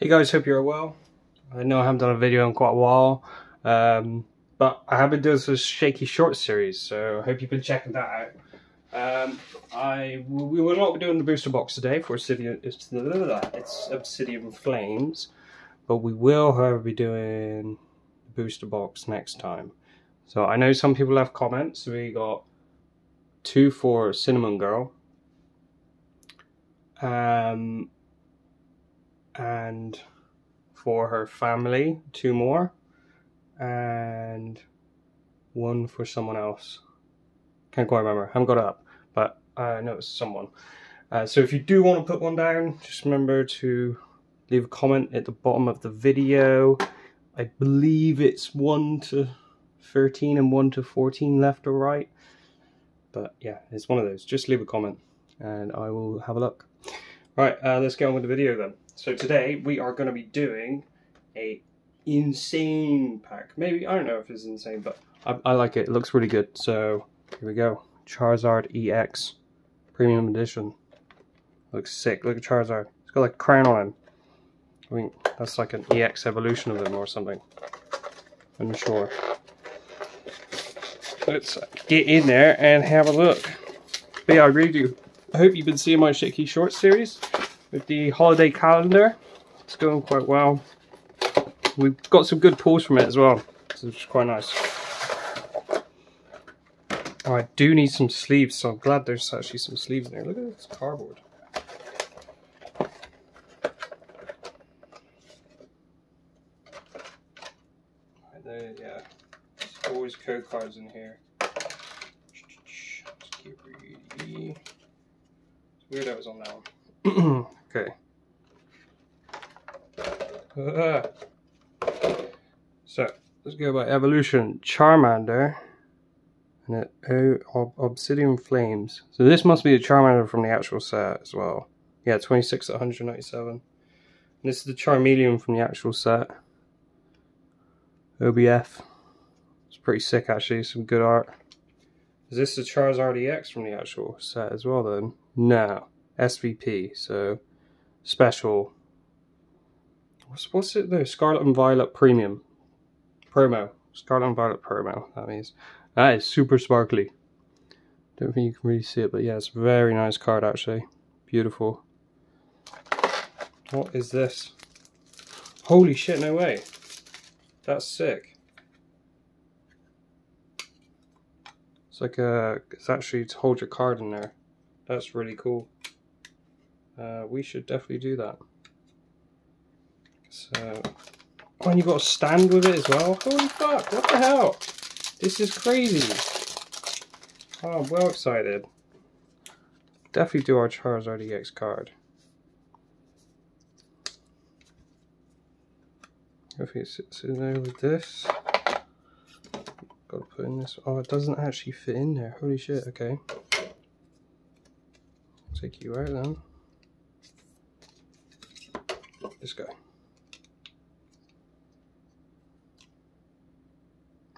Hey guys, hope you're well. I know I haven't done a video in quite a while, um, but I have been doing this shaky short series, so I hope you've been checking that out. Um, I we will not be doing the booster box today for Obsidian. It's, it's Obsidian Flames, but we will, however, be doing the booster box next time. So I know some people have comments. We got two for Cinnamon Girl, um, and for her family, two more, and one for someone else. Can't quite remember. Haven't got it up, but I know it's someone. Uh, so if you do want to put one down, just remember to leave a comment at the bottom of the video. I believe it's 1 to 13 and 1 to 14 left or right. But yeah, it's one of those. Just leave a comment and I will have a look. Right, uh, let's get on with the video then. So today we are going to be doing a insane pack. Maybe, I don't know if it's insane, but I, I like it. It looks really good. So here we go. Charizard EX Premium Edition. Looks sick. Look at Charizard. It's got like a crown on him. I mean, that's like an EX evolution of him or something. I'm sure. Let's get in there and have a look. But yeah, I. I hope you've been seeing my Shaky Short series with the holiday calendar. It's going quite well. We've got some good pulls from it as well, so it's quite nice. Oh, I do need some sleeves, so I'm glad there's actually some sleeves in there. Look at this cardboard. Yeah. Always code cards in here. It's weird I was on that one. okay. So, let's go by evolution. Charmander and it, oh, Obsidian Flames. So this must be a Charmander from the actual set as well. Yeah, 26 at 197. And this is the Charmeleon from the actual set. OBF. It's pretty sick actually, some good art. Is this the Charizard EX from the actual set as well then? No. SVP, so special. What's, what's it though? Scarlet and Violet Premium. Promo. Scarlet Violet Promo, that means. That is super sparkly. Don't think you can really see it, but yeah, it's a very nice card actually. Beautiful. What is this? Holy shit, no way. That's sick. It's like a, it's actually to hold your card in there. That's really cool. Uh, we should definitely do that. So, and you've got a stand with it as well? Holy fuck, what the hell? This is crazy. Oh, I'm well excited. Definitely do our Charizard EX card. If it sits in there with this. Gotta put in this. Oh, it doesn't actually fit in there. Holy shit, okay. take you out then. This guy.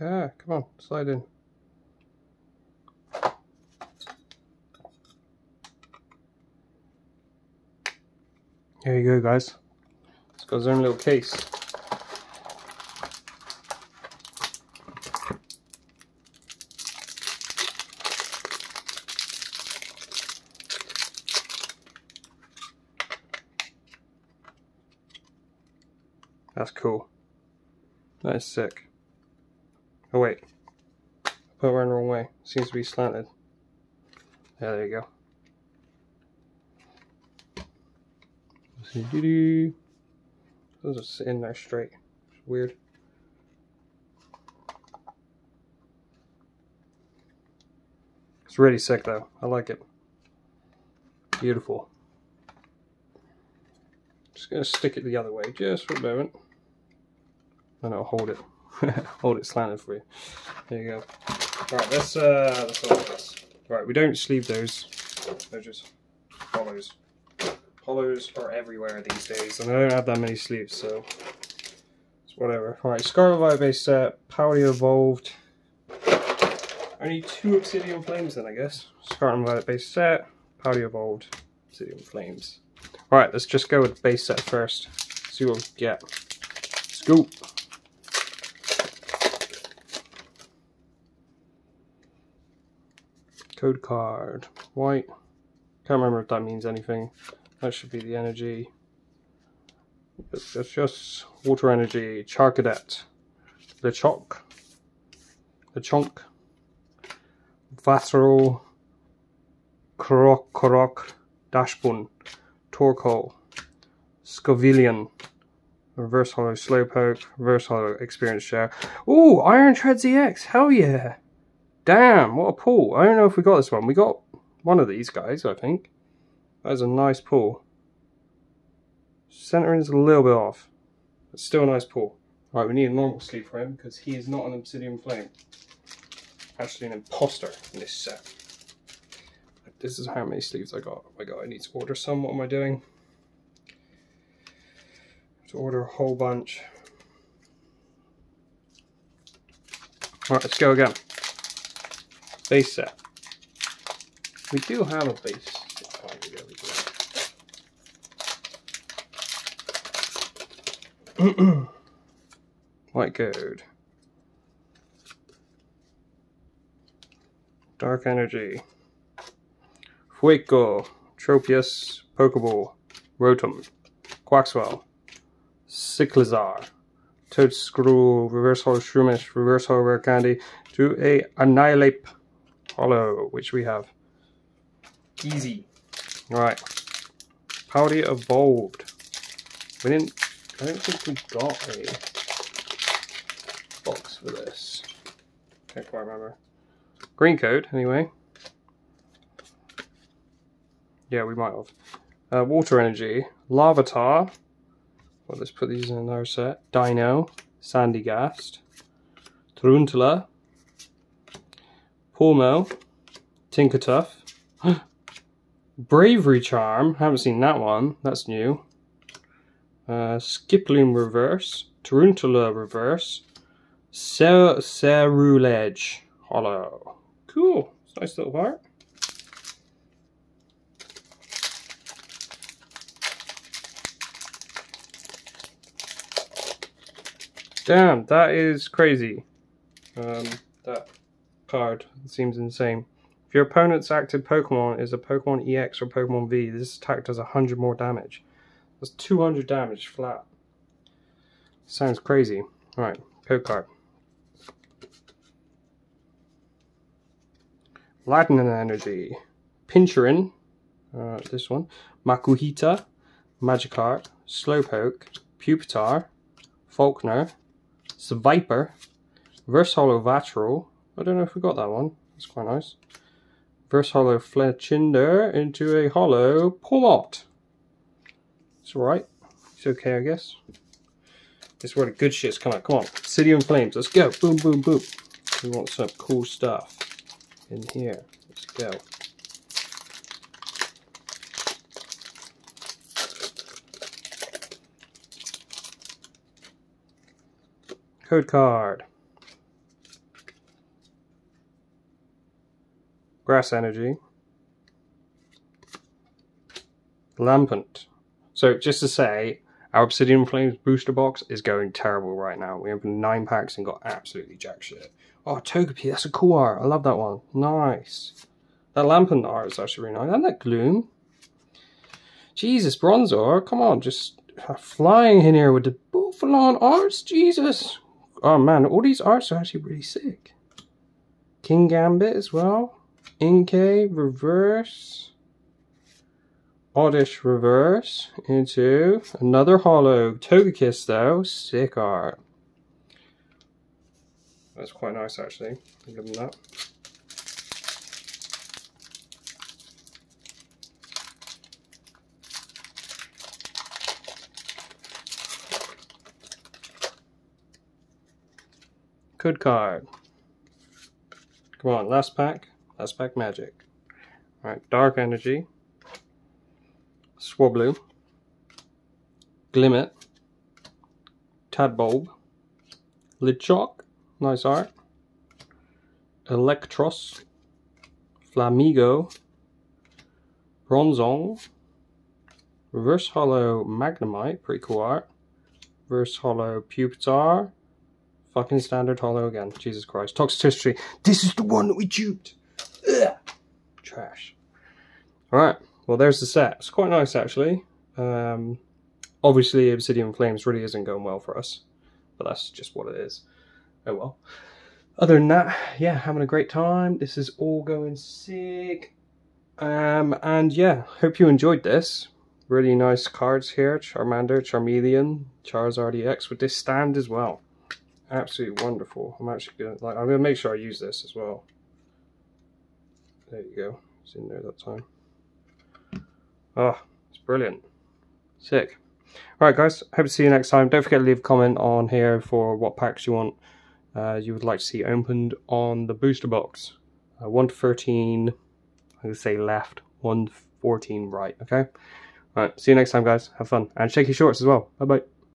Yeah, come on, slide in. Here you go, guys. It's got its own little case. That's cool. That is sick. Oh wait, put it in the wrong way. Seems to be slanted. Yeah, there you go. See, doo -doo. Those are sitting there straight. It's weird. It's really sick though. I like it. Beautiful. Just gonna stick it the other way just for a moment. And I'll hold it. hold it slanted for you. There you go. Right, let's uh let's this. Right, we don't sleeve those. They're just holos. Holos are everywhere these days, and I don't have that many sleeves, so it's whatever. Alright, Scarlet Violet base set, Paldea Evolved. Only two Obsidian Flames then, I guess. Scarlet Violet base set, Paldea Evolved, Obsidian Flames. Alright, let's just go with base set first. see what we get. Let's Code card. White. Can't remember if that means anything. That should be the energy. It's, just water energy. Charcadet. The chalk. The chunk. Vassal. Krok Krok. Dachsbun. Torkoal. Scovillain. Reverse Holo Slowpoke. Reverse Holo Experience Share. Ooh, Iron Treads EX. Hell yeah. Damn, what a pull. I don't know if we got this one. We got one of these guys, I think. That is a nice pull. Centering is a little bit off. But still a nice pull. Right, we need a normal sleeve for him because he is not an Obsidian Flame. Actually an imposter in this set. This is how many sleeves I got. Oh my god, I need to order some. What am I doing? To order a whole bunch. Alright, let's go again. Base set. We do have a base. White code. Dark energy. Fueco, Tropius, Pokeball, Rotom, Quaxwell, Cyclizar, Toedscrew, Reverse Holo Shroomish, Reverse Holo Rare Candy, to a Annihilape Holo, which we have. Easy. Right. Paldea Evolved. We didn't, I don't think we got a box for this. Can't quite remember. Green code, anyway. Yeah, we might have. Uh, water energy, Larvitar. Well, let's put these in another set. Dino, Sandygast, Tarountula, Pulmo, Tinkatuff, Bravery Charm. Haven't seen that one. That's new. Uh, Skiploom Reverse, Tarountula Reverse, Cer Ceruledge Holo. Cool. Nice little part. Damn, that is crazy. Um, that card seems insane. If your opponent's active Pokemon is a Pokemon EX or Pokemon V, this attack does 100 more damage. That's 200 damage flat. Sounds crazy. Alright, code card. Lightning Energy. Pincurchin. Uh, this one. Makuhita. Magikarp. Slowpoke. Pupitar. Falkner. Viper, Verse Holo Vatral. I don't know if we got that one. That's quite nice. Verse Holo Fletchinder into a holo Pawmot. It's alright. It's okay, I guess. This is where the good shit's out. Come on. City in Flames. Let's go. Boom, boom, boom. We want some cool stuff in here. Let's go. Code card. Grass Energy. Lampent. So just to say, our Obsidian Flames booster box is going terrible right now. We opened nine packs and got absolutely jack shit. Oh, Togepi, that's a cool art. I love that one. Nice. That Lampent art is actually really nice. And that Gloom. Jesus, Bronzor, come on, just flying in here with the full-on arts. Jesus, oh man, all these arts are actually really sick. Kingambit as well. Inkay, reverse. Oddish reverse into another holo. Togekiss though, sick art. That's quite nice actually. I'll give them that. Good card. Come on, last pack. Last pack magic. Alright, Dark Energy. Swablu. Glimmet. Tadbulb. Lidchalk. Nice art. Electros. Flamigo. Bronzong. Reverse Holo Magnemite. Pretty cool art. Reverse Holo Pupitar. Fucking standard holo again. Jesus Christ. Toxtricity. This is the one that we duped. Trash. Alright. Well, there's the set. It's quite nice, actually. Um, obviously, Obsidian Flames really isn't going well for us. But that's just what it is. Oh well. Other than that, yeah, having a great time. This is all going sick. Um, and yeah, hope you enjoyed this. Really nice cards here. Charmander, Charmeleon, Charizard EX with this stand as well. Absolutely wonderful. I'm actually gonna like I'm gonna make sure I use this as well. There you go. In there that time. Oh, it's brilliant. Sick. Alright guys, hope to see you next time. Don't forget to leave a comment on here for what packs you want uh, you would like to see opened on the booster box. Uh, 1 to 13, I'm going to say left, 1 to 14 right, okay? Alright, see you next time guys. Have fun. And shake your shorts as well. Bye bye.